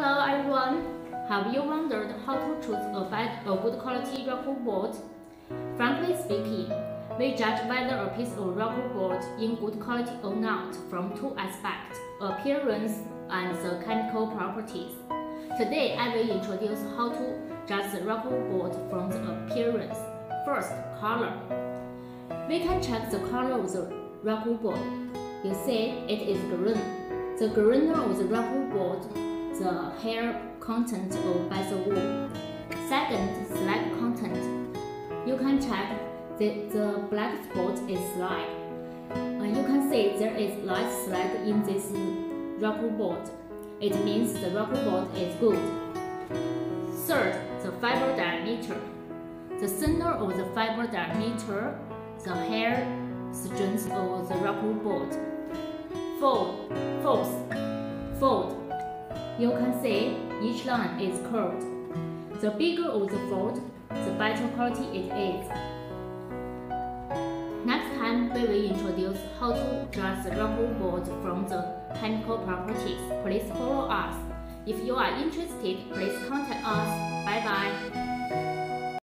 Hello everyone! Have you wondered how to choose a, bad, a good quality rock wool board? Frankly speaking, we judge whether a piece of rock wool board in good quality or not from two aspects, appearance and the chemical properties. Today I will introduce how to judge the rock wool board from the appearance. First, color. We can check the color of the rock wool board. You see, it is green. The greener of the rock wool board, the higher content of wool. Second, slag content. You can check that the black spot is slag. Uh, you can see there is light slag in this rock wool board. It means the rock wool board is good. Third, the fiber diameter. The center of the fiber diameter, the higher strength of the rock wool board. Fold, fourth, fold. You can see each line is curved. The bigger of the fold, the better quality it is. Next time we will introduce how to judge the rock wool board from the chemical properties. Please follow us. If you are interested, please contact us.